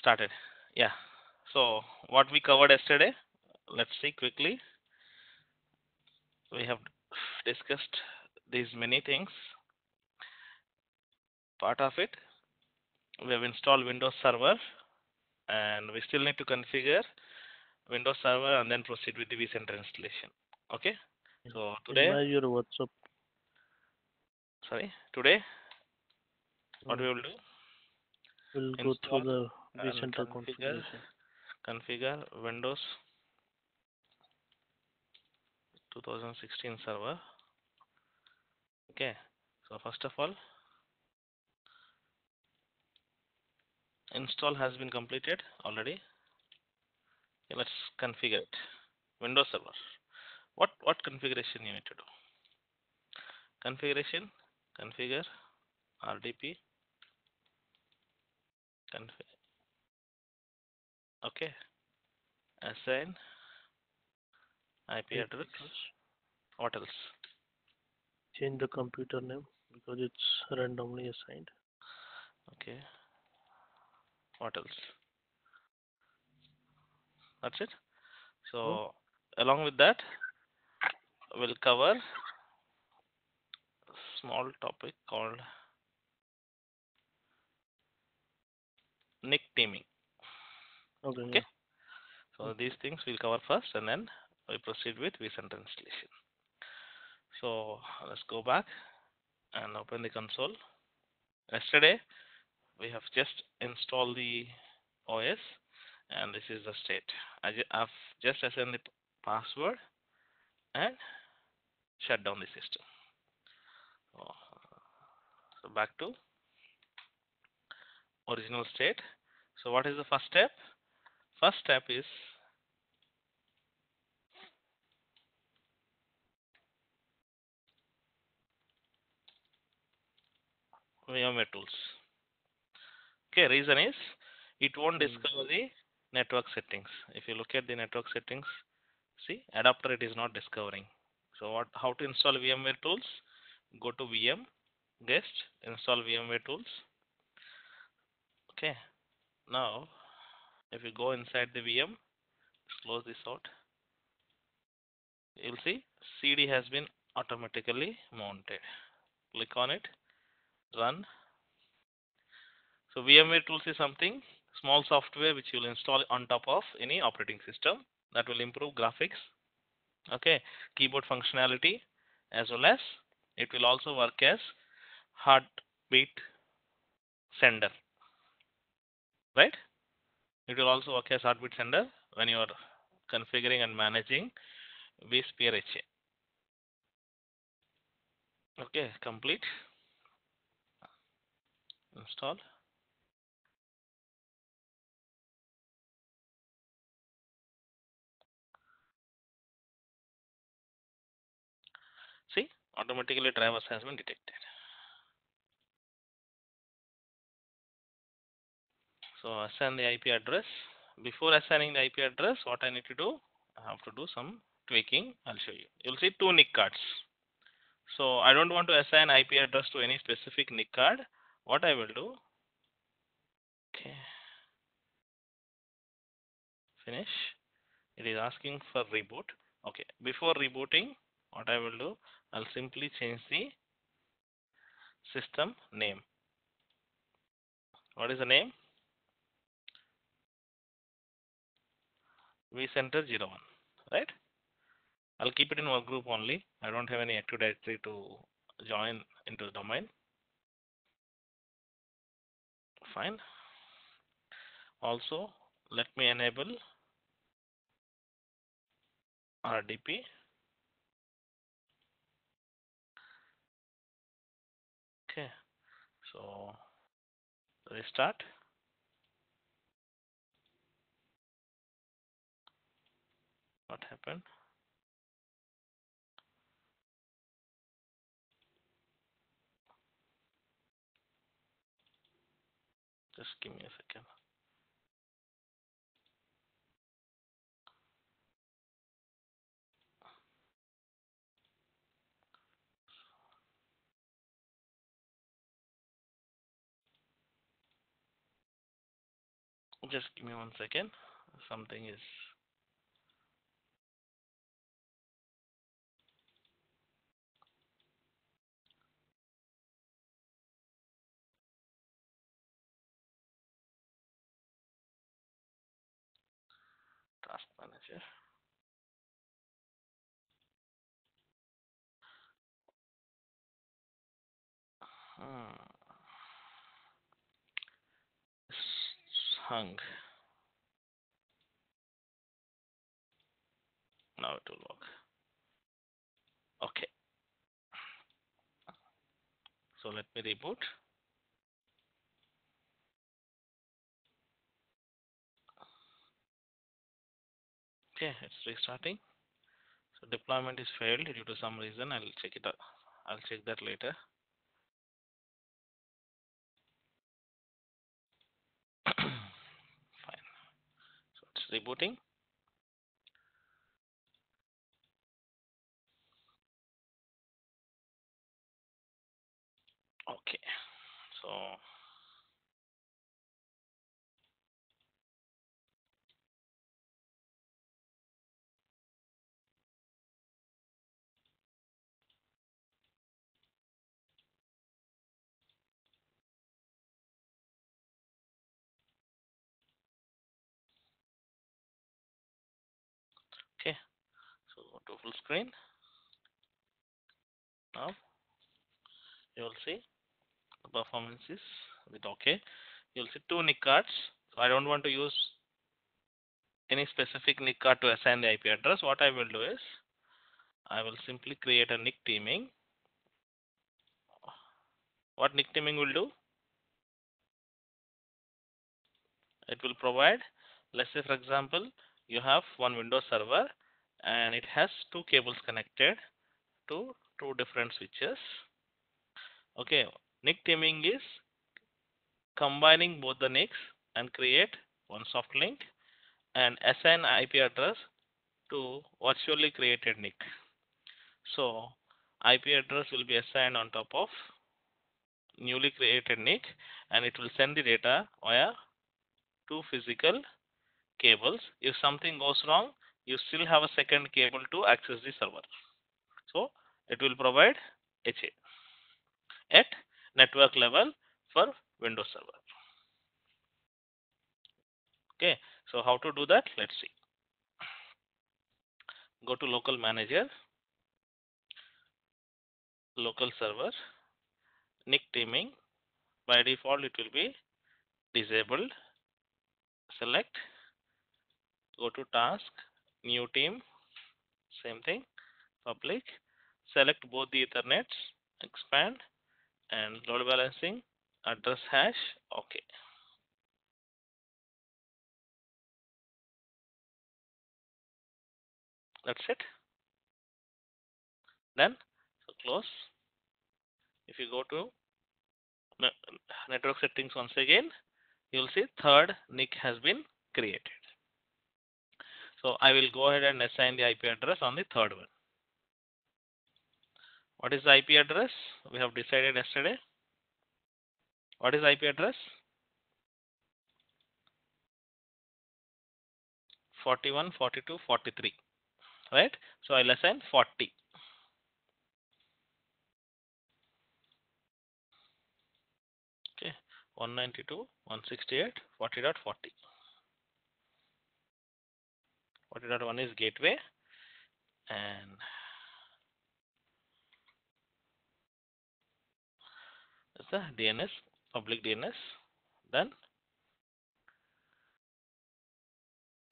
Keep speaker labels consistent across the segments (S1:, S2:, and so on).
S1: started. Yeah. So what we covered yesterday, let's see quickly. We have discussed these many things. Part of it, we have installed Windows Server and we still need to configure Windows Server and then proceed with the vCenter installation. Okay. So today,
S2: your WhatsApp?
S1: sorry, today, what we will do,
S2: We'll go
S1: Install
S2: through the vCenter
S1: configure configure Windows 2016 server. Okay, so first of all, install has been completed already. Okay, let's configure it. Windows Server. What what configuration you need to do? Configuration, configure, RDP, config. Okay, assign IP address.
S2: address.
S1: What else?
S2: Change the computer name because it's randomly assigned.
S1: Okay. What else? That's it. So hmm? along with that, we'll cover a small topic called NIC teaming.
S2: Okay.
S1: Okay. So mm. these things we'll cover first and then we proceed with vCenter installation. So let's go back and open the console. Yesterday we have just installed the OS and this is the state. I I've just assigned the password and shut down the system. So back to original state. So what is the first step? First step is VMware tools. Okay, reason is it won't
S2: Hmm.
S1: discover the network settings. If you look at the network settings, see adapter it is not discovering. So what how to install VMware tools? Go to VM, guest, install VMware tools. Okay. Now if you go inside the VM, close this out. You'll see CD has been automatically mounted. Click on it, run. So VMware tools is something small software which you will install on top of any operating system that will improve graphics, okay, keyboard functionality, as well as it will also work as heartbeat sender, right? It will also work as heartbeat sender when you are configuring and managing vSphere HA. Okay, complete. Install. See, automatically drivers has been detected. So assign the IP address. Before assigning the IP address, what I need to do, I have to do some tweaking. I'll show you. You'll see two NIC cards. So I don't want to assign IP address to any specific NIC card. What I will do, okay, finish. It is asking for reboot. Okay, before rebooting, what I will do, I'll simply change the system name. What is the name? vCenter 01, right? I'll keep it in work group only. I don't have any active directory to join into the domain. Fine. Also, let me enable RDP. Okay, so restart. What happened? Just give me a second. Just give me one second. Something is. Task manager. Hmm. Hung. Now it will work. Okay. So let me reboot. Okay, it's restarting. So deployment is failed due to some reason. I'll check it out. I'll check that later. Fine. So it's rebooting. Okay. So okay. So go to full screen. Now you will see the performance is with okay. You'll see two NIC cards. So I don't want to use any specific NIC card to assign the IP address. What I will do is I will simply create a NIC teaming. What NIC teaming will do? It will provide, let's say for example, you have one Windows server and it has two cables connected to two different switches. Okay, NIC teaming is combining both the NICs and create one soft link and assign IP address to virtually created NIC. So IP address will be assigned on top of newly created NIC and it will send the data via two physical cables. If something goes wrong, you still have a second cable to access the server. So it will provide HA at network level for Windows Server. Okay, so how to do that? Let's see. Go to local manager, local server, NIC teaming. By default, it will be disabled. Select, go to task, new team, same thing, public. Select both the Ethernets, expand, and load balancing, address hash, okay. That's it. Then so close. If you go to network settings once again, you will see third NIC has been created. So I will go ahead and assign the IP address on the third one. What is the IP address? We have decided yesterday. What is IP address? 41, 42, 43. Right? So I'll assign 40. Okay, 192, 168, 40.40. 40.1 is gateway and that's the DNS, public DNS. then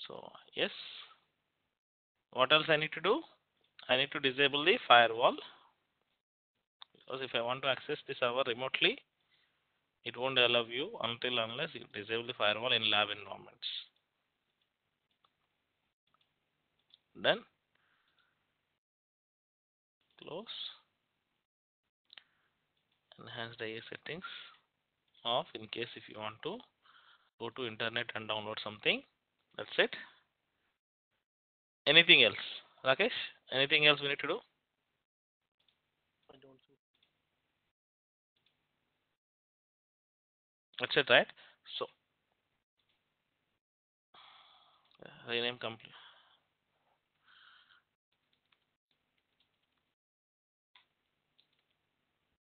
S1: So yes. What else I need to do? I need to disable the firewall because if I want to access the server remotely, it won't allow you until unless you disable the firewall in lab environments. Done. Close. Enhanced IE settings off in case if you want to go to internet and download something. That's it. Anything else? Rakesh? Anything else we need to do?
S2: I don't.
S1: That's it, right? So, rename complete.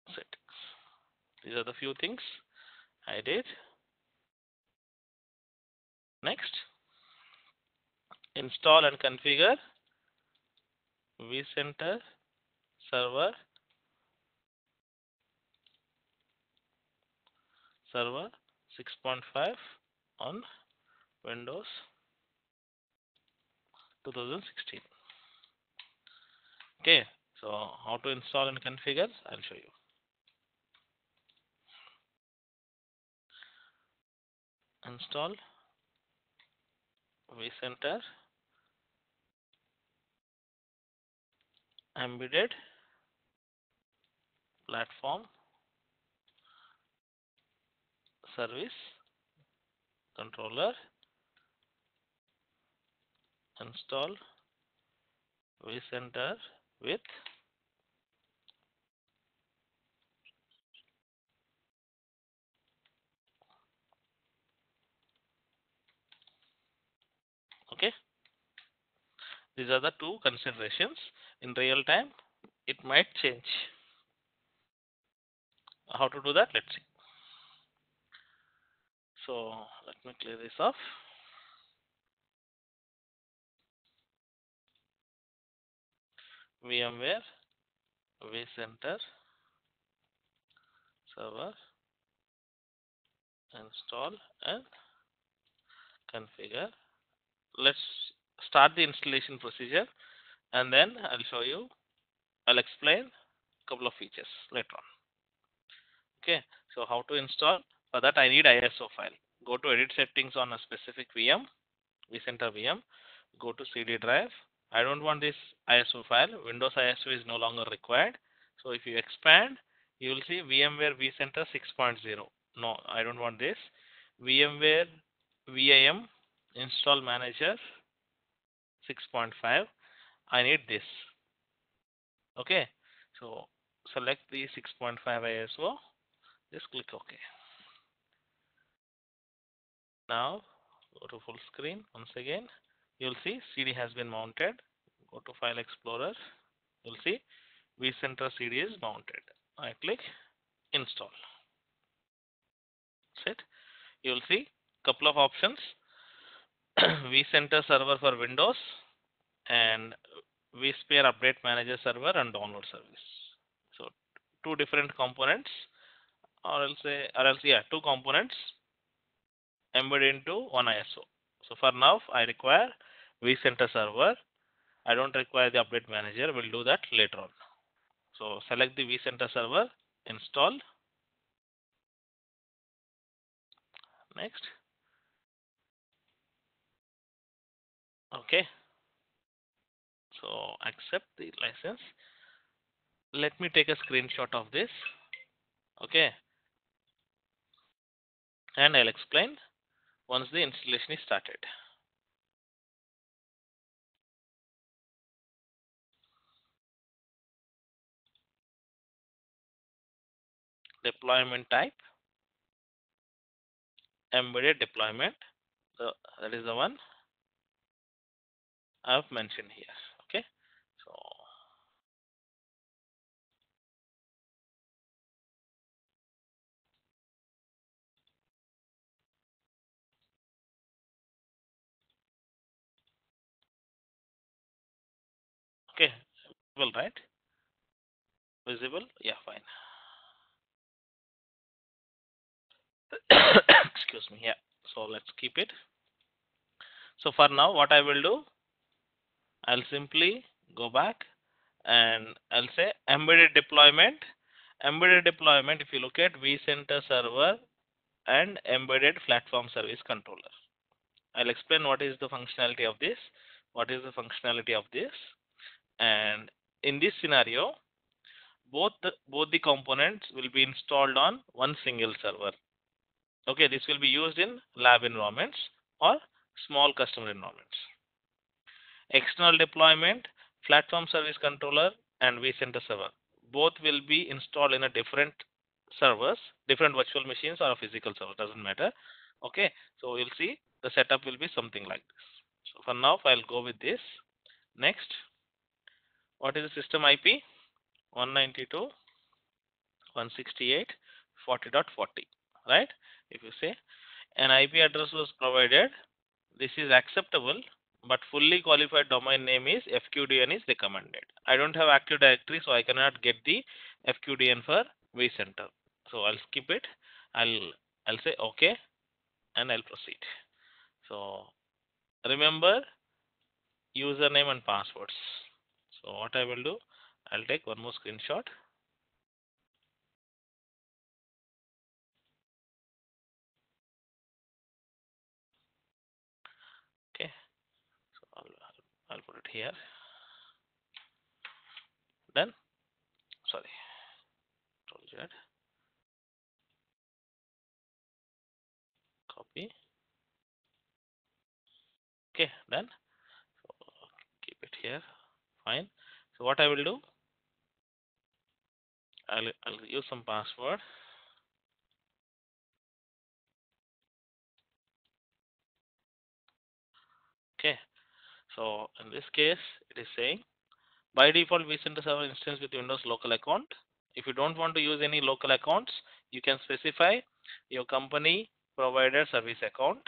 S1: Settings. These are the few things I did. Next, install and configure vCenter server server 6.5 on Windows 2016. Okay, so how to install and configure, I'll show you. Install vCenter embedded platform service controller install vCenter with okay these are the two considerations. In real time it might change. How to do that? Let's see. So let me clear this off. VMware vCenter server install and configure. Let's start the installation procedure and then I'll show you I'll explain a couple of features later on. Okay so how to install? For that I need ISO file. Go to edit settings on a specific VM vCenter VM go to CD drive. I don't want this ISO file. Windows ISO is no longer required. So if you expand you will see VMware vCenter 6.0 no I don't want this. VMware VIM install manager 6.5 I need this. Okay? So select the 6.5 ISO just click OK. Now go to full screen once again. You'll see CD has been mounted. Go to file explorer. You'll see vCenter CD is mounted. I click install. That's it. You'll see a couple of options. vCenter server for Windows and vSphere update manager server and download service. So two different components or else or else yeah two components embedded into one ISO. So for now I require vCenter server. I don't require the update manager. We'll do that later on. So select the vCenter server, install. Next. okay so accept the license. Let me take a screenshot of this. Okay. And I'll explain once the installation is started. Deployment type. Embedded deployment. So that is the one I've mentioned here. Visible right? Visible? Yeah, fine. Excuse me. Yeah. So let's keep it. So for now, what I will do, I'll simply go back and I'll say embedded deployment. Embedded deployment, if you look at vCenter server and embedded platform service controller. I'll explain what is the functionality of this, what is the functionality of this, and in this scenario, both the both the components will be installed on one single server. Okay, this will be used in lab environments or small customer environments external deployment, platform service controller and vCenter server. Both will be installed in a different servers, different virtual machines or a physical server, doesn't matter. Okay, so you'll see the setup will be something like this. So for now, I'll go with this. Next, what is the system IP? 192.168.40.40, right? If you say an IP address was provided, this is acceptable, but fully qualified domain name is FQDN is recommended. I don't have active directory, so I cannot get the FQDN for vCenter. So I'll skip it. I'll I'll say OK, and I'll proceed. So remember username and passwords. So what I will do, I'll take one more screenshot. Okay, so I'll, I'll, put it here. Done. Sorry, you that. Copy. Okay, done. So keep it here. Fine. So what I will do, I'll I'll use some password. Okay. So in this case, it is saying by default vCenter server instance with Windows local account. If you don't want to use any local accounts, you can specify your company provider service account.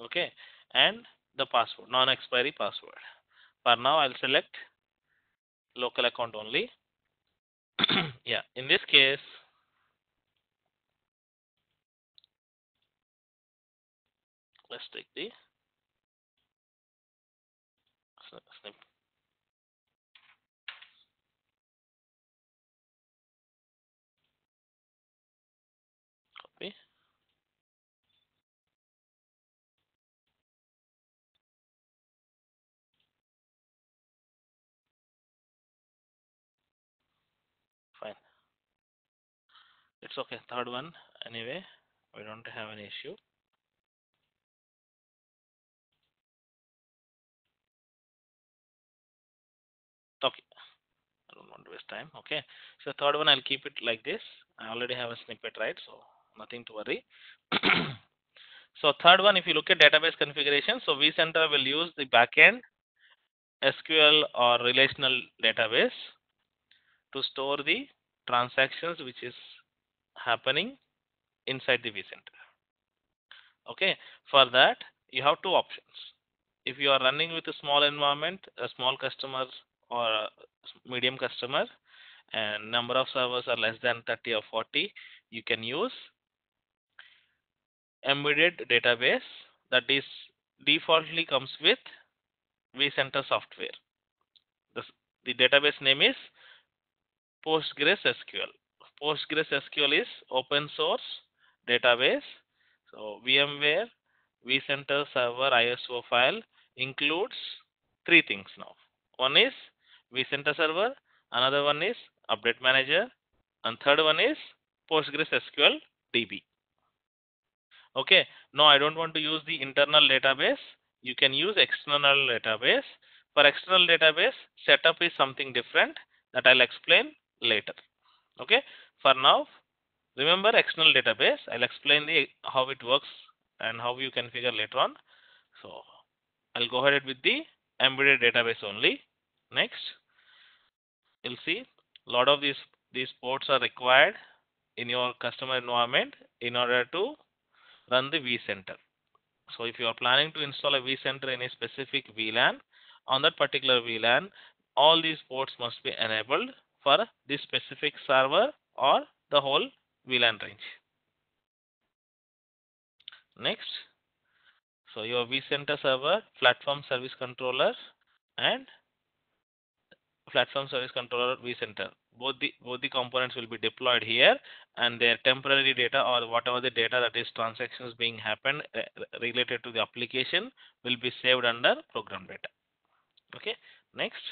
S1: Okay, and the password, non-expiry password. For now, I'll select local account only. yeah, in this case, let's take the snip. Copy. Fine. It's okay. Third one, anyway, we don't have any issue. Okay. I don't want to waste time. Okay. So third one, I'll keep it like this. I already have a snippet, right? So nothing to worry. so third one, if you look at database configuration, so vCenter will use the backend SQL or relational database to store the transactions which is happening inside the vCenter. Okay, for that you have two options. If you are running with a small environment, a small customer or a medium customer, and number of servers are less than 30 or 40, you can use embedded database that is defaultly comes with vCenter software. The, the database name is PostgreSQL. PostgreSQL is open source database. So VMware vCenter server ISO file includes three things now. One is vCenter server, another one is update manager, and third one is PostgreSQL DB. Okay, no, I don't want to use the internal database. You can use external database. For external database, setup is something different that I'll explain later. Okay, for now, remember external database. I'll explain the how it works and how you configure later on. So I'll go ahead with the embedded database only. Next, you'll see a lot of these these ports are required in your customer environment in order to run the vCenter. So if you are planning to install a vCenter in a specific VLAN, on that particular VLAN, all these ports must be enabled for this specific server or the whole VLAN range. Next, so your vCenter server, platform service controller, and platform service controller vCenter. Both the both the components will be deployed here, and their temporary data or whatever the data that is transactions being happened uh, related to the application will be saved under program data. Okay. Next,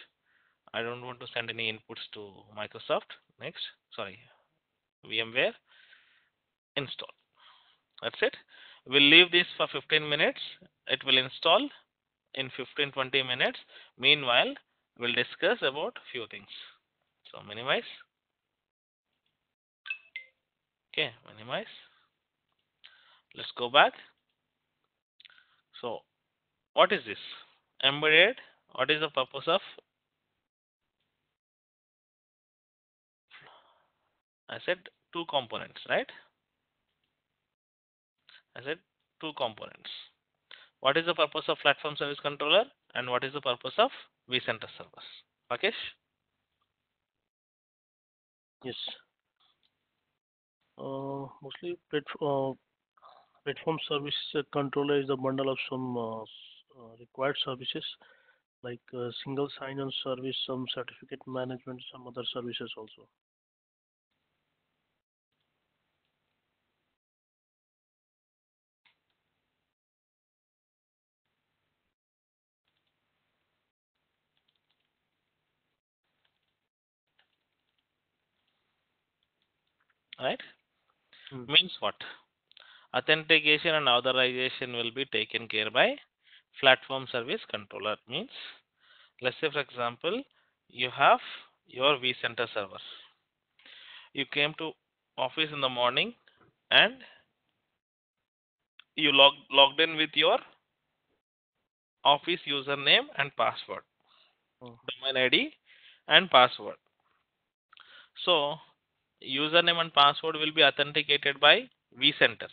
S1: I don't want to send any inputs to Microsoft. Next, sorry, VMware install. That's it. We'll leave this for 15 minutes. It will install in 15 20 minutes. Meanwhile, we'll discuss about few things. So minimize. Okay, minimize. Let's go back. So what is this? Embedded. What is the purpose of? I said two components, right? I said two components. What is the purpose of platform service controller and what is the purpose of vCenter servers? Rakesh?
S2: Yes. Uh, mostly platform uh, platform service controller is a bundle of some uh, uh, required services like uh, single sign-on service, some certificate management, some other services also.
S1: Right?
S2: Hmm.
S1: Means what? Authentication and authorization will be taken care by platform service controller. Means, let's say for example, you have your vCenter server. You came to office in the morning and you log, logged in with your office username and password,
S2: Oh.
S1: domain ID and password. So, username and password will be authenticated by vCenter.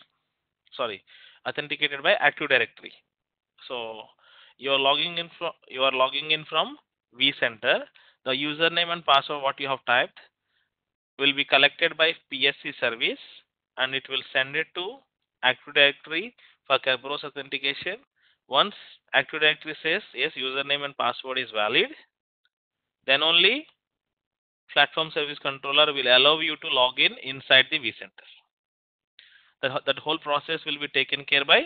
S1: Sorry, authenticated by Active Directory. So, you are logging in from you are logging in from vCenter. The username and password what you have typed will be collected by PSC service and it will send it to Active Directory for Kerberos authentication. Once Active Directory says yes, username and password is valid, then only platform service controller will allow you to log in inside the vCenter. That, that whole process will be taken care by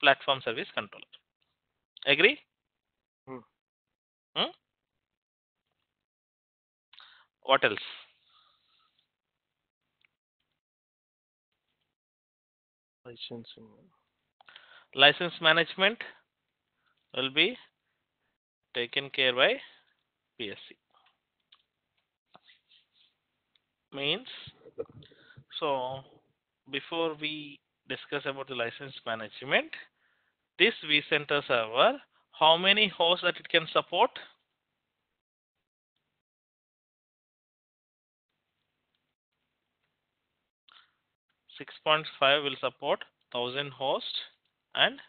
S1: platform service controller. Agree?
S2: Hmm.
S1: Hmm? What else?
S2: Licensing.
S1: License management will be taken care by PSC. Means, so before we discuss about the license management, this vCenter server, how many hosts that it can support? Six point five will support thousand hosts and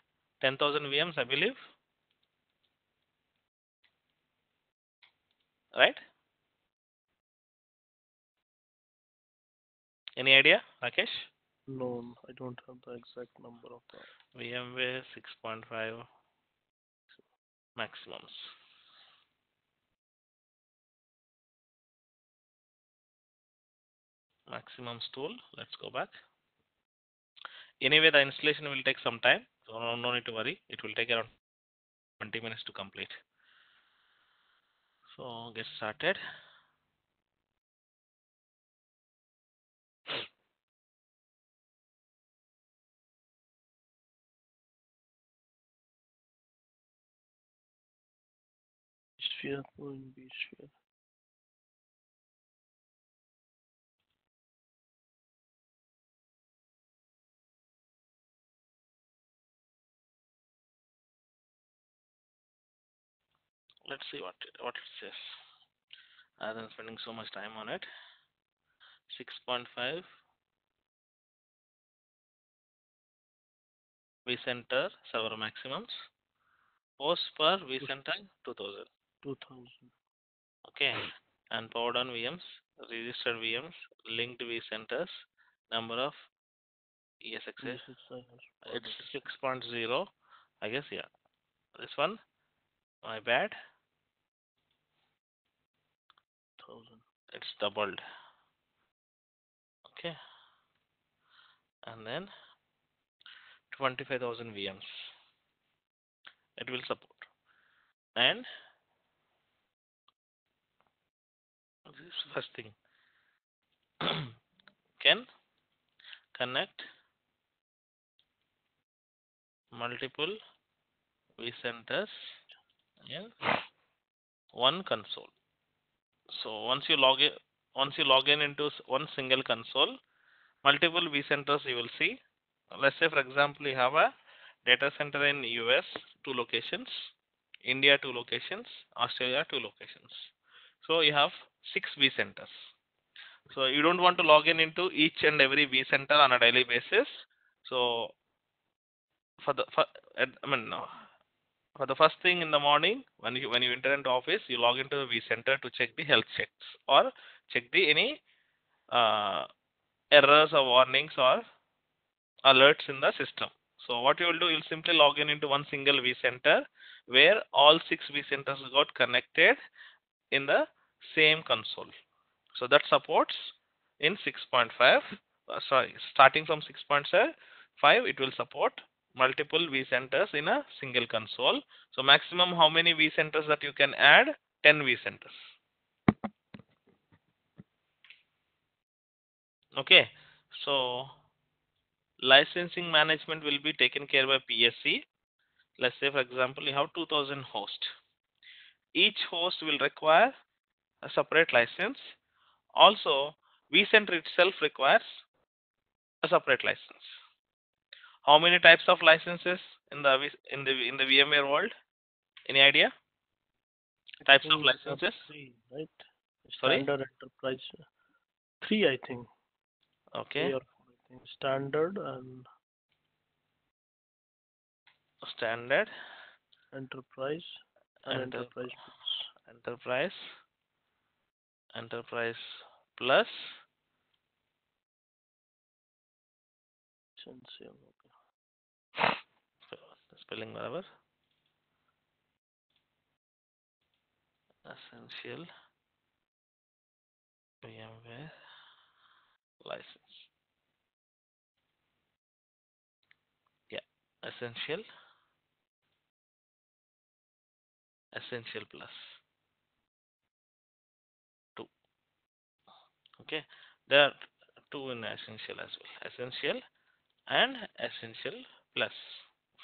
S1: ten thousand VMs, I believe. Right? Any idea, Rakesh?
S2: No, I don't have the exact number of the.
S1: VMware 6.5 maximums. Maximums tool. Let's go back. Anyway, the installation will take some time, so no, no need to worry. It will take around 20 minutes to complete. So get started.
S2: Sphere, ONB sphere.
S1: Let's see what it, what it says. Rather than spending so much time on it. 6.5 vCenter server maximums. Post per vCenter 2000.
S2: 2000.
S1: Okay. And powered on VMs, registered VMs, linked vCenters, number of.
S2: Yes, it's, I have
S1: It's
S2: spotted.
S1: 6.0. I guess, yeah. This one, my bad.
S2: 1000.
S1: It's doubled. Okay. And then 25,000 VMs. It will support. And this first thing. Can connect multiple vCenters in one console. So once you log in, once you log in into one single console, multiple vCenters you will see. Let's say for example you have a data center in US, two locations, India, two locations, Australia, two locations. So you have six vCenters. So you don't want to log in into each and every vCenter on a daily basis. So for the for, I mean no, for the first thing in the morning when you when you enter into office, you log into the vCenter to check the health checks or check the any uh, errors or warnings or alerts in the system. So what you will do, you'll simply log in into one single vCenter where all six vCenters got connected in the same console. So that supports in 6.5, uh, sorry, starting from 6.5, it will support multiple vCenters in a single console. So maximum how many vCenters that you can add? 10 vCenters. Okay, so licensing management will be taken care by PSC. Let's say for example you have 2000 hosts. Each host will require a separate license. Also vCenter itself requires a separate license. How many types of licenses in the in the in the VMware world? Any idea? Types of licenses?
S2: Three, right?
S1: Sorry?
S2: Standard enterprise. Three, I think.
S1: Okay.
S2: Four, I think. Standard and
S1: Standard,
S2: enterprise and
S1: Enter-
S2: enterprise
S1: enterprise, enterprise plus. Spelling whatever. Essential. VMware license. Yeah essential. Essential plus. Okay. There are two in essential as well essential and essential plus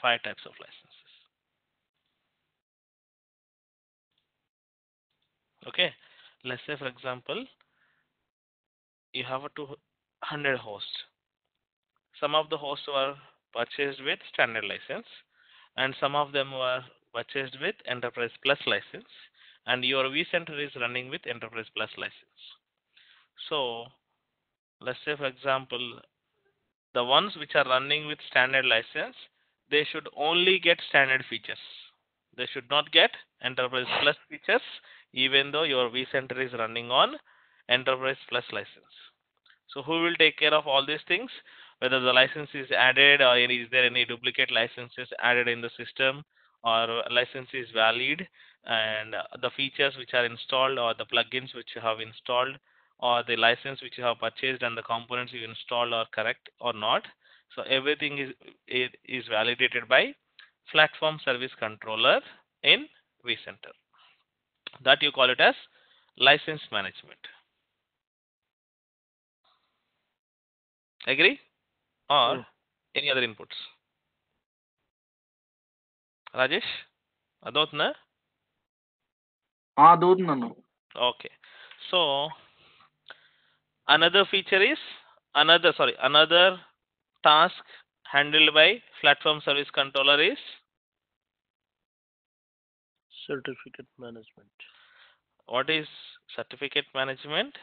S1: five types of licenses. Okay. Let's say for example you have a 200 hosts. Some of the hosts were purchased with standard license and some of them were purchased with enterprise plus license and your vcenter is running with enterprise plus license so let's say for example the ones which are running with standard license they should only get standard features. They should not get enterprise plus features even though your vcenter is running on enterprise plus license. So who will take care of all these things? Whether the license is added or is there any duplicate licenses added in the system or license is valid and the features which are installed or the plugins which you have installed or the license which you have purchased and the components you installed are correct or not. So everything is, it is validated by platform service controller in vCenter. That you call it as license management. Agree? Or
S2: yeah.
S1: any other inputs? Rajesh? Adotna?
S3: Adotna no.
S1: Okay. So another feature is another sorry another task handled by platform service controller is
S2: Certificate management.
S1: what is certificate management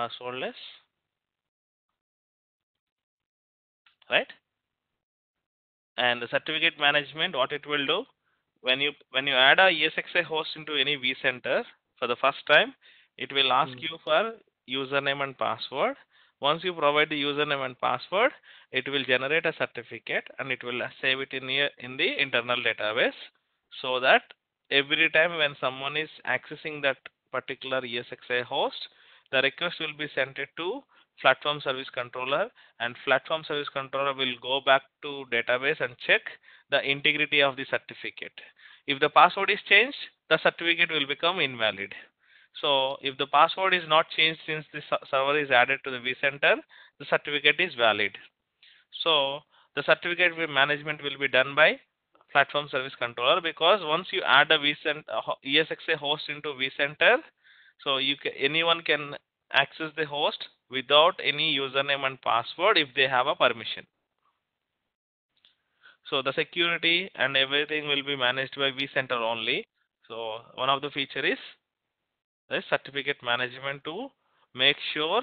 S1: passwordless right? And the certificate management what it will do when you when you add a ESXi host into any vCenter for the first time it will ask
S2: Hmm.
S1: you for username and password. Once you provide the username and password it will generate a certificate and it will save it in here in the internal database so that every time when someone is accessing that particular ESXi host the request will be sent to platform service controller and platform service controller will go back to database and check the integrity of the certificate. If the password is changed, the certificate will become invalid. So if the password is not changed since the server is added to the vCenter, the certificate is valid. So the certificate management will be done by platform service controller because once you add a vCenter, ESXi host into vCenter, so you can, anyone can access the host without any username and password if they have a permission. So the security and everything will be managed by vCenter only. So one of the feature is the certificate management to make sure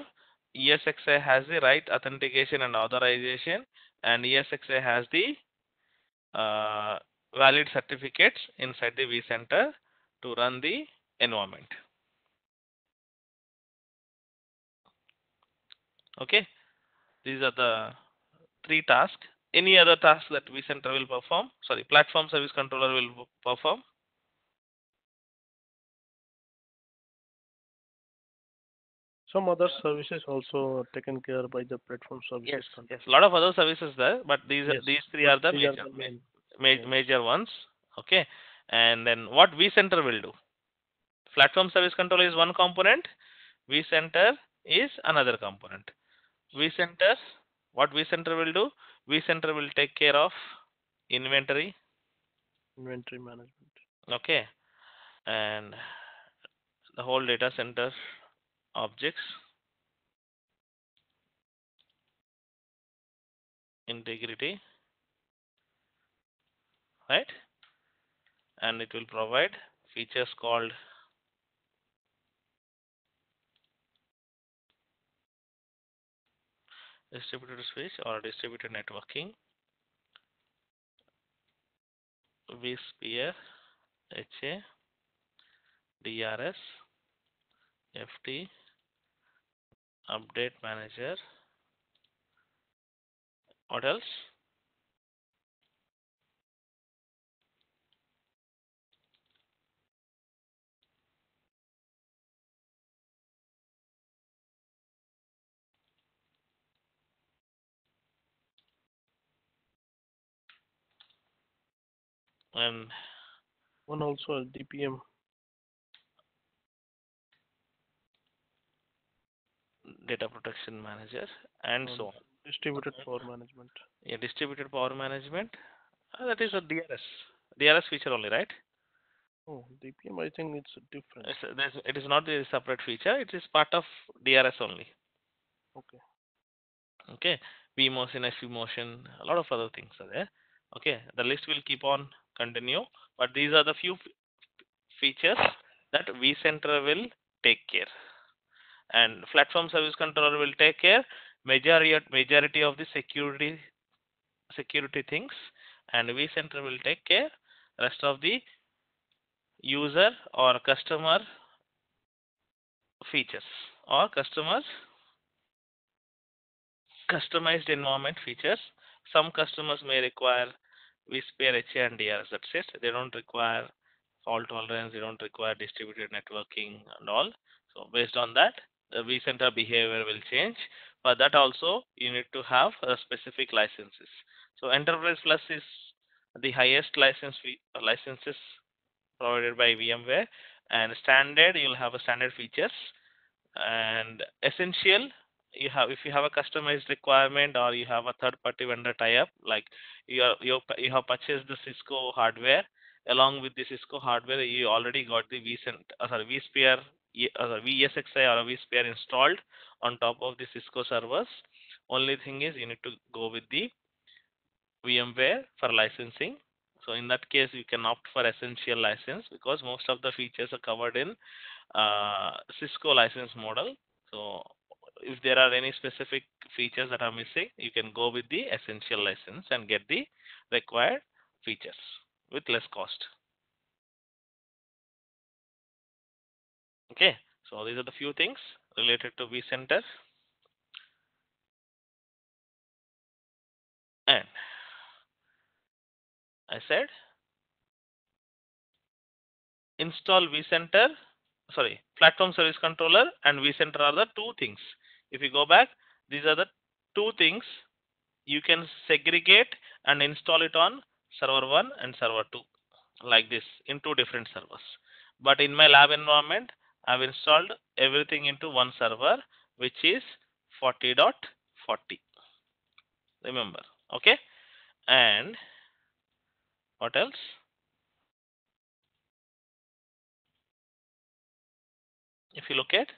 S1: ESXi has the right authentication and authorization and ESXi has the uh, valid certificates inside the vCenter to run the environment. Okay, these are the three tasks. Any other task that vCenter will perform? Sorry, platform service controller will perform.
S2: Some other services also taken care by the platform services.
S1: Yes, yes. A lot of other services there, but these are, these three are the
S2: These are
S1: major
S2: the main. yes.
S1: major ones. Okay, and then what vCenter will do? Platform service controller is one component. vCenter is another component. vCenter, what vCenter will do? vCenter will take care of inventory.
S2: Inventory management.
S1: Okay, and the whole data center objects integrity right and it will provide features called distributed switch or distributed networking. vSphere HA DRS FT update manager. What else and
S2: One also a DPM.
S1: data protection manager and so on
S2: Distributed power management.
S1: yeah, distributed power management uh, that is a DRS DRS feature only right
S2: Oh, DPM, I think it's different.
S1: it's, it is not a separate feature it is part of DRS only
S2: Okay.
S1: okay vMotion motion a lot of other things are there okay the list will keep on continue. But these are the few features that vCenter will take care. And platform service controller will take care. Majority majority of the security security things. And vCenter will take care. Rest of the user or customer features or customers customized environment features. Some customers may require vSphere HA and DRS. That's it. They don't require fault tolerance. They don't require distributed networking and all. So based on that, the vCenter behavior will change. For that also, you need to have a specific licenses. So Enterprise Plus is the highest license uh, licenses provided by VMware, and standard you'll have a standard features, and essential you have if you have a customized requirement or you have a third party vendor tie up like you are you, you have purchased the Cisco hardware along with the Cisco hardware you already got the vCent uh, sorry vSphere uh, VSXi or vSphere installed on top of the Cisco servers. Only thing is you need to go with the VMware for licensing. So in that case you can opt for essential license because most of the features are covered in uh, Cisco license model. So if there are any specific features that are missing, you can go with the essential license and get the required features with less cost. Okay, so these are the few things related to vCenter. And I said install vCenter, sorry, platform service controller and vCenter are the two things. If you go back, these are the two things you can segregate and install it on server 1 and server 2 like this in two different servers. But in my lab environment I've installed everything into one server which is 40.40 remember okay? And what else? If you look at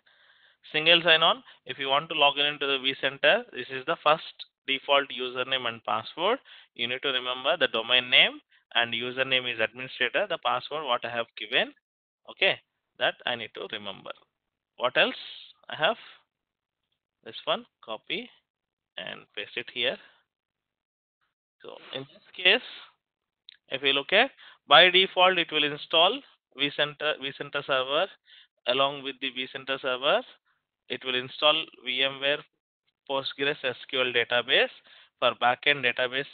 S1: single sign on. If you want to log in into the vcenter this is the first default username and password. You need to remember the domain name and username is administrator the password what i have given. Okay that i need to remember. What else i have? This one copy and paste it here. So in this case if you look at by default it will install vcenter vcenter server along with the vcenter server it will install vmware postgres sql database for backend database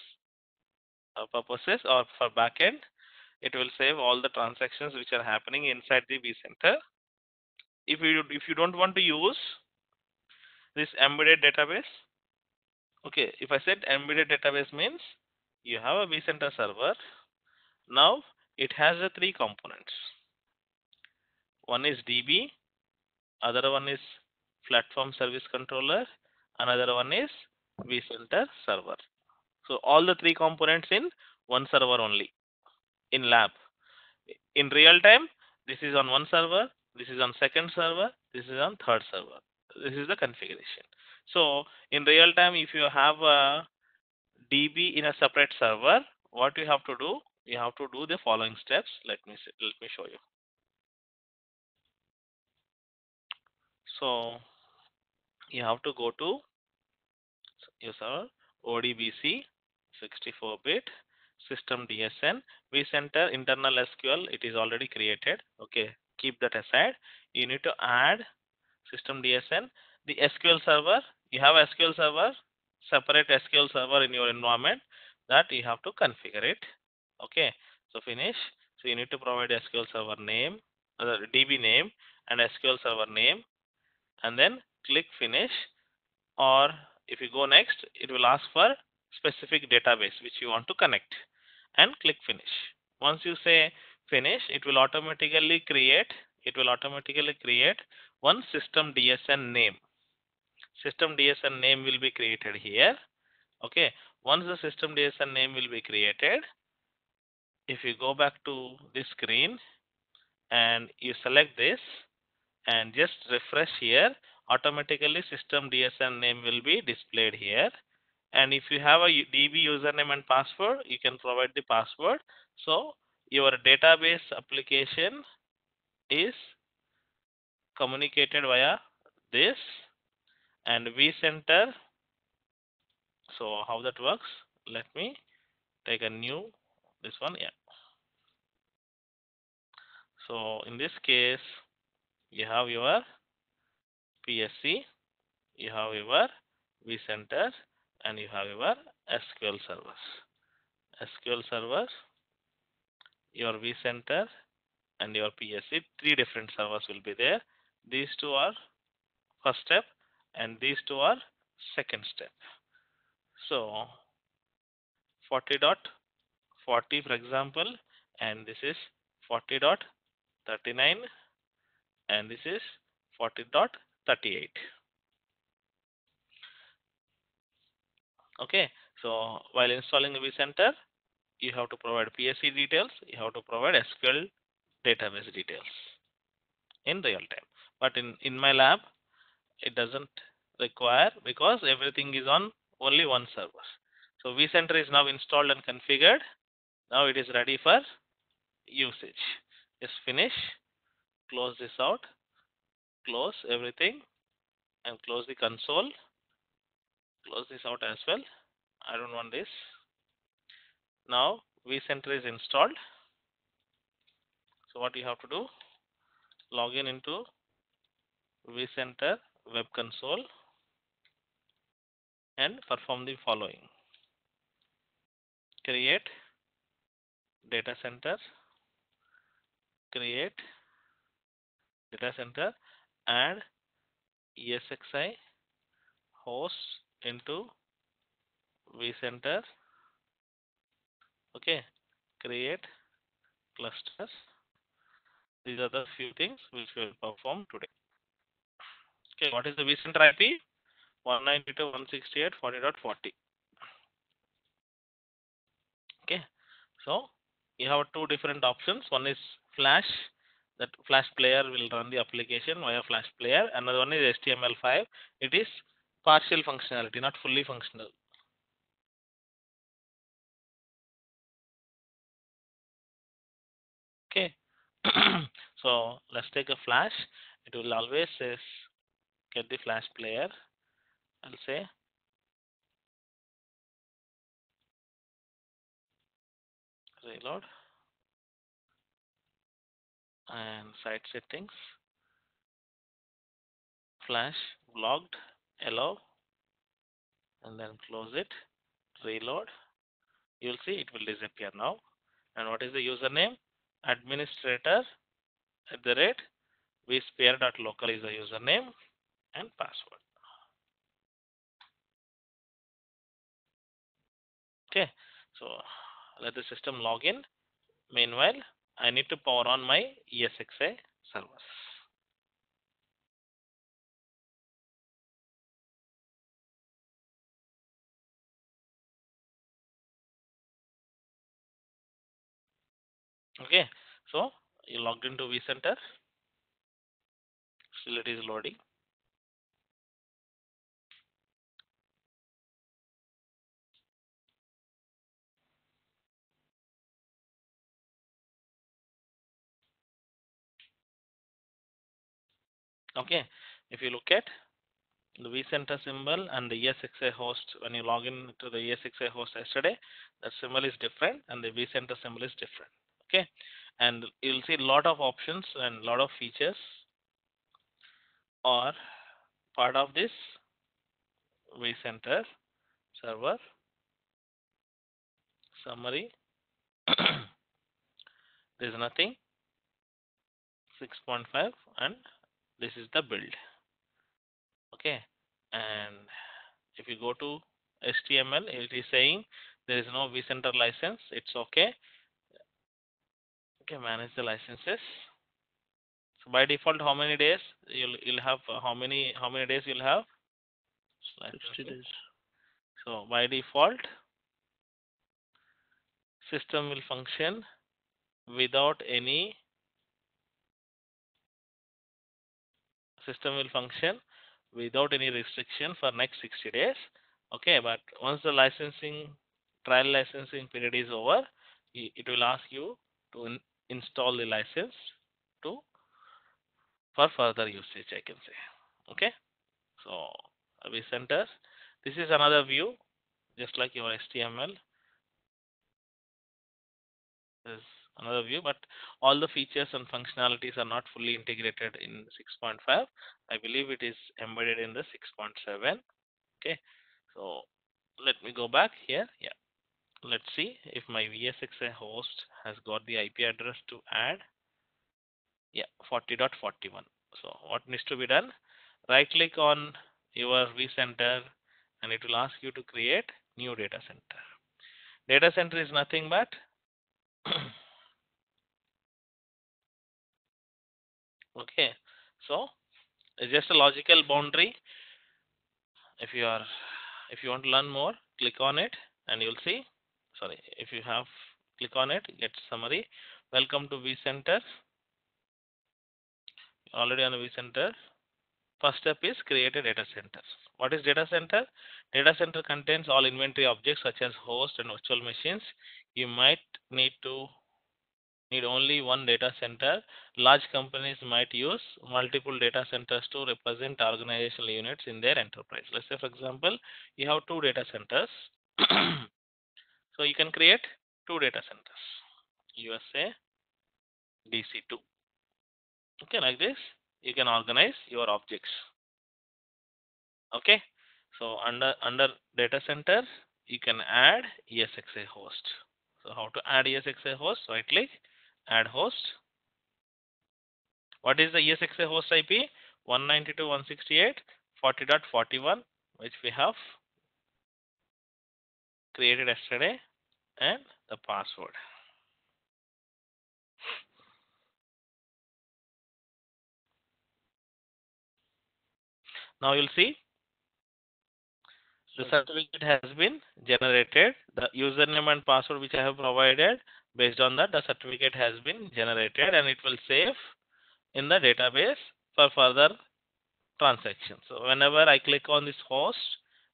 S1: uh, purposes or for backend. It will save all the transactions which are happening inside the vcenter. If you if you don't want to use this embedded database okay if i said embedded database means you have a vcenter server. Now it has a three components. One is db other one is platform service controller. Another one is vcenter server. So all the three components in one server only in lab. In real time this is on one server this is on second server this is on third server. This is the configuration. So in real time if you have a db in a separate server what you have to do you have to do the following steps. Let me see, let me show you. So you have to go to user ODBC 64 bit system DSN vCenter internal SQL it is already created. Okay keep that aside. You need to add system DSN the SQL server you have SQL server separate SQL server in your environment that you have to configure it. Okay so finish. So you need to provide SQL server name uh, DB name and SQL server name. And then click finish or if you go next it will ask for specific database which you want to connect and click finish. Once you say finish it will automatically create it will automatically create one system dsn name. System dsn name will be created here. Okay. Once the system dsn name will be created if you go back to this screen and you select this and just refresh here automatically system DSN name will be displayed here. And if you have a DB username and password you can provide the password. So your database application is communicated via this. And vCenter. So how that works? Let me take a new this one yeah. So in this case you have your PSC, you have your vCenter and you have your SQL servers. SQL servers, your vCenter and your PSC, three different servers will be there. These two are first step and these two are second step. So 40.40 for example and this is 40.39 and this is 40.38 okay so while installing the vCenter you have to provide PSC details you have to provide SQL database details in real time. But in in my lab it doesn't require because everything is on only one server. So vCenter is now installed and configured. Now it is ready for usage. Just finish close this out close everything and close the console. Close this out as well. I don't want this. Now vCenter is installed. So what you have to do? Log in into vCenter web console and perform the following. Create data center. Create data center add ESXi hosts into vCenter. Okay, create clusters. These are the few things which we will perform today. Okay, what is the vCenter IP? 192.168.40.40. Okay, so you have two different options. One is Flash, that Flash player will run the application via Flash player. Another one is HTML5. It is partial functionality, not fully functional. Okay, so let's take a Flash. It will always says get the Flash player. I'll say reload and site settings flash blocked allow and then close it reload. You'll see it will disappear now. And what is the username? Administrator at the rate vsphere.local is the username and password. Okay so let the system log in. Meanwhile I need to power on my ESXi servers. Okay, so you logged into vCenter. Still it is loading. Okay, if you look at the vCenter symbol and the ESXi host, when you log in to the ESXi host yesterday, that symbol is different and the vCenter symbol is different. Okay, and you'll see a lot of options and lot of features are part of this vCenter server summary. there is nothing 6.5 and this is the build. Okay? And if you go to HTML it is saying there is no vCenter license. It's okay. Okay manage the licenses. So by default how many days you'll you'll have uh, how many how many days you'll have?
S2: 60 days.
S1: so by default system will function without any system will function without any restriction for next 60 days. Okay but once the licensing trial licensing period is over it will ask you to in install the license to for further usage i can say. Okay? So vCenter this is another view just like your html is another view but all the features and functionalities are not fully integrated in 6.5 i believe it is embedded in the 6.7 okay so let me go back here. Yeah let's see if my vsxi host has got the ip address to add. Yeah 40.41 so what needs to be done? Right click on your vcenter and it will ask you to create new data center. Data center is nothing but okay. So it's just a logical boundary. If you are if you want to learn more click on it and you'll see. Sorry if you have click on it get summary. Welcome to vcenter already on vcenter first step is create a data center. What is data center? Data center contains all inventory objects such as host and virtual machines. You might need to need only one data center. Large companies might use multiple data centers to represent organizational units in their enterprise. Let's say, for example, you have two data centers. so you can create two data centers. USA DC2. Okay, like this, you can organize your objects. Okay, so under under data center, you can add ESXi host. So how to add ESXi host? Right click add host. What is the ESXi host IP? 192.168.40.41 which we have created yesterday and the password. Now you'll see the certificate has been generated. The username and password which I have provided, based on that, the certificate has been generated and it will save in the database for further transactions. So whenever I click on this host,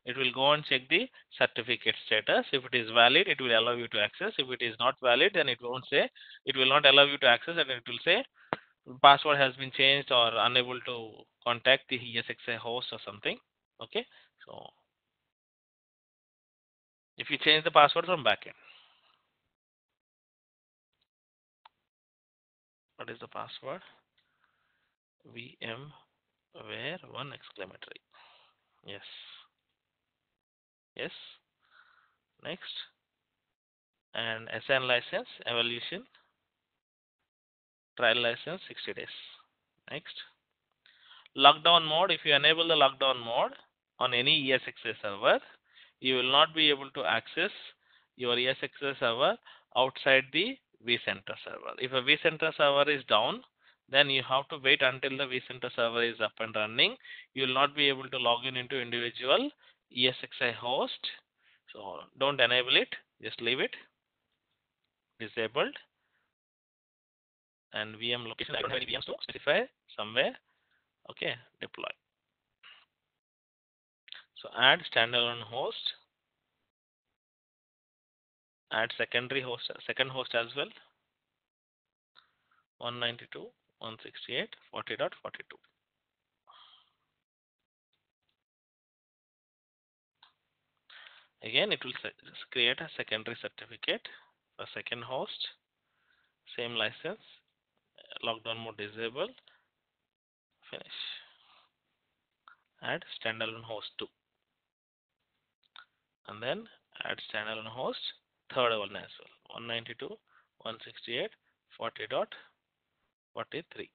S1: it will go and check the certificate status. If it is valid, it will allow you to access. If it is not valid, then it won't say, it will not allow you to access and it will say password has been changed or unable to contact the ESXi host or something. Okay. So if you change the password from backend. What is the password? VM where one exclamatory. Yes. Yes. Next. And SN license evolution trial license 60 days. Next. Lockdown mode. If you enable the lockdown mode on any ESXi server, you will not be able to access your ESXi server outside the vCenter server. If a vCenter server is down, then you have to wait until the vCenter server is up and running. You will not be able to log in into individual ESXi host. So don't enable it, just leave it disabled. And VM location, I don't have any VMs to specify somewhere. Okay, deploy. So add standalone host. Add secondary host, second host as well. 192, 168, 40.42. Again, it will create a secondary certificate for second host. Same license. Lockdown mode disable. Finish. Add standalone host 2. And then add standalone host third one as well. 192, 168, 40 dot 43.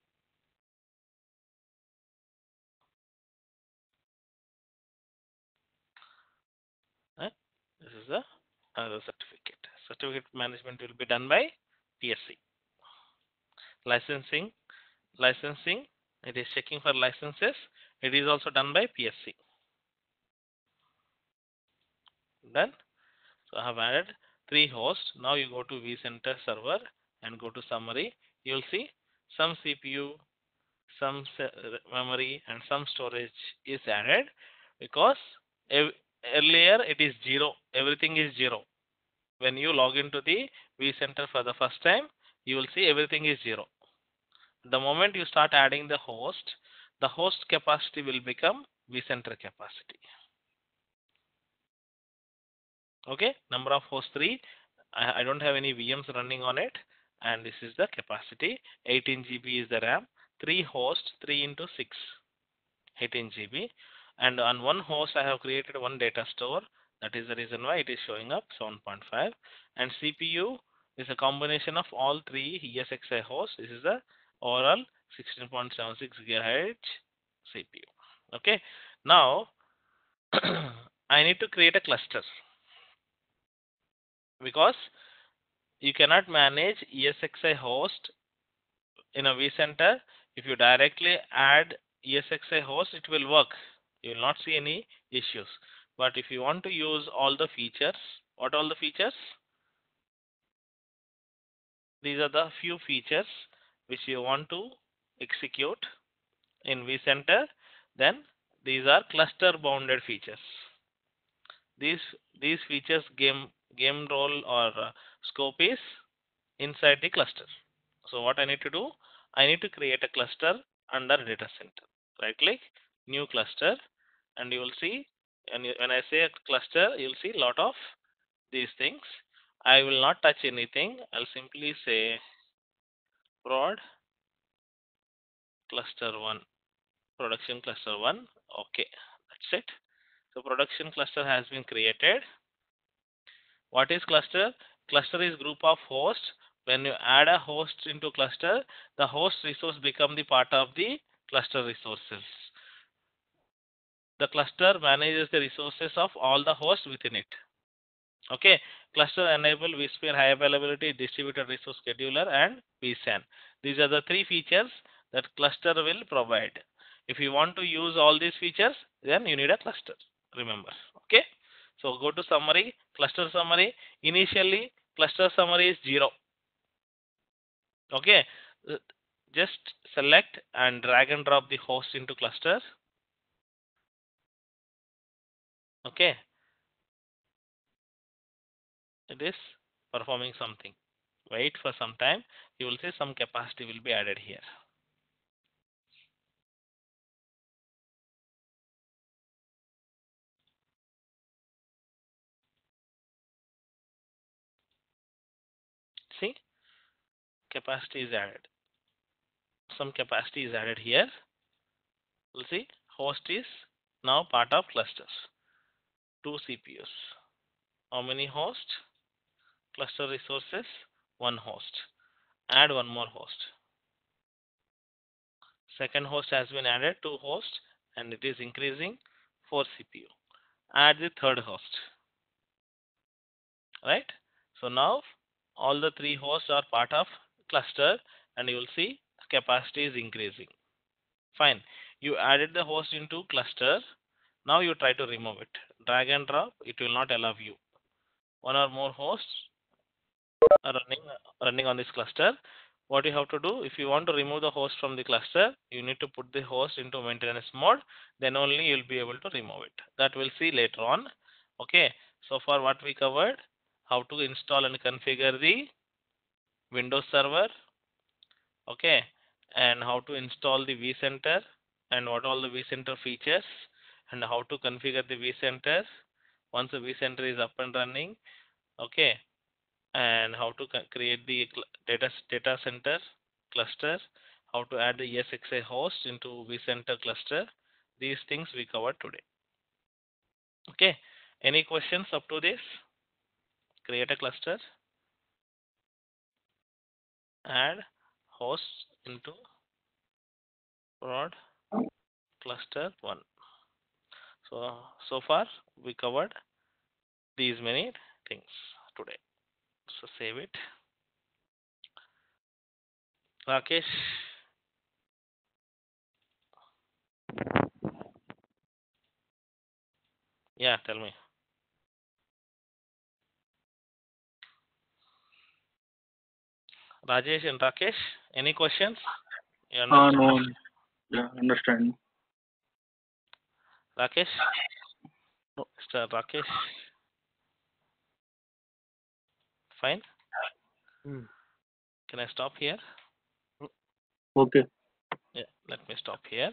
S1: Right? This is the another certificate. Certificate management will be done by PSC. Licensing, licensing, it is checking for licenses. It is also done by PSC. Done. So I have added three hosts. Now you go to vCenter server and go to summary. You will see some CPU, some memory, and some storage is added because earlier it is zero. Everything is zero. When you log into the vCenter for the first time, you will see everything is zero. The moment you start adding the host, the host capacity will become vCenter capacity. Okay, number of hosts 3. I, I don't have any VMs running on it, and this is the capacity. 18 GB is the RAM. 3 hosts, 3 into 6, 18 GB. And on one host, I have created one data store. That is the reason why it is showing up 7.5. And CPU is a combination of all three ESXi hosts. This is the overall 16.76 GHz CPU. Okay. Now I need to create a cluster because you cannot manage ESXi host in a vCenter. If you directly add ESXi host, it will work. You will not see any issues. But if you want to use all the features, what all the features? These are the few features which you want to execute in vCenter. Then these are cluster bounded features. These these features game game role or uh, scope is inside the cluster. So what I need to do? I need to create a cluster under data center. Right click, new cluster, and you will see. And when I say cluster, you'll see lot of these things. I will not touch anything. I'll simply say prod cluster one, production cluster one. Okay, that's it. So production cluster has been created. What is cluster? Cluster is group of hosts. When you add a host into cluster, the host resource become the part of the cluster resources. the cluster manages the resources of all the hosts within it. Okay, cluster enable vSphere high availability, distributed resource scheduler, and vSAN. These are the three features that cluster will provide. If you want to use all these features, then you need a cluster. Remember, okay? So go to summary, cluster summary. Initially, cluster summary is zero. Okay, just select and drag and drop the host into cluster. Okay, it is performing something. Wait for some time. You will see some capacity will be added here. Capacity is added. Some capacity is added here. We'll see host is now part of clusters. Two CPUs. How many hosts? Cluster resources, one host. Add one more host. Second host has been added, two hosts, and it is increasing, four CPU. Add the third host. Right? So now all the three hosts are part of cluster and you will see capacity is increasing. Fine. You added the host into cluster. Now you try to remove it. Drag and drop. It will not allow you. One or more hosts are running running on this cluster. What you have to do if you want to remove the host from the cluster, you need to put the host into maintenance mode. Then only you will be able to remove it. That we'll see later on. Okay. So far what we covered, how to install and configure the Windows Server. Okay, and how to install the vCenter and what all the vCenter features and how to configure the vCenter once the vCenter is up and running. Okay, and how to create the data data center cluster, how to add the ESXi host into vCenter cluster. These things we covered today. Okay, any questions up to this? Create a cluster, add hosts into prod cluster 1. So, so far we covered these many things today. So save it. Rakesh, yeah, tell me. Rajesh and Rakesh, any questions? You
S3: Uh,
S1: understand?
S3: no. Yeah, understand.
S1: Rakesh? Mr. Rakesh? Fine?
S2: Hmm.
S1: Can I stop here?
S3: Okay.
S1: Yeah, let me stop here.